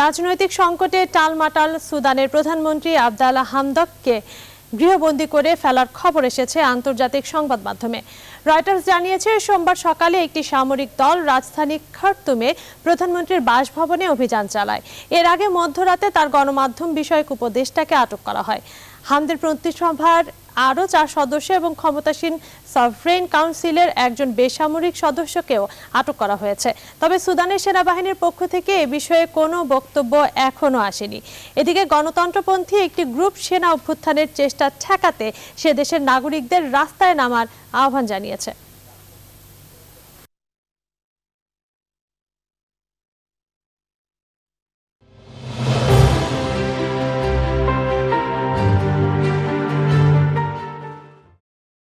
রাজনৈতিক সংকটে টালমাটাল সুদানের প্রধানমন্ত্রী আবদাল্লা হামদককে গৃহবন্দী করে ফেলার খবর এসেছে আন্তর্জাতিক সংবাদ মাধ্যমে। রয়টার্স জানিয়েছে, সোমবার সকালে একটি সামরিক দল রাজধানী খার্তুমে প্রধানমন্ত্রীর বাসভবনে অভিযান চালায়। এর আগে মধ্যরাতে তার গণমাধ্যম বিষয়ক উপদেষ্টাকে আটক করা হয়। হামদের মন্ত্রিসভার আরও চার সদস্য এবং ক্ষমতাসীন সফরেন কাউন্সিলের একজন বেসামরিক সদস্যকেও আটক করা হয়েছে। তবে সুদানের সেনাবাহিনীর পক্ষ থেকে এ বিষয়ে কোনো বক্তব্য এখনও আসেনি। এদিকে গণতন্ত্রপন্থী একটি গ্রুপ সেনা অভ্যুত্থানের চেষ্টা ঠেকাতে সে দেশের নাগরিকদের রাস্তায় নামার আহ্বান জানিয়েছে।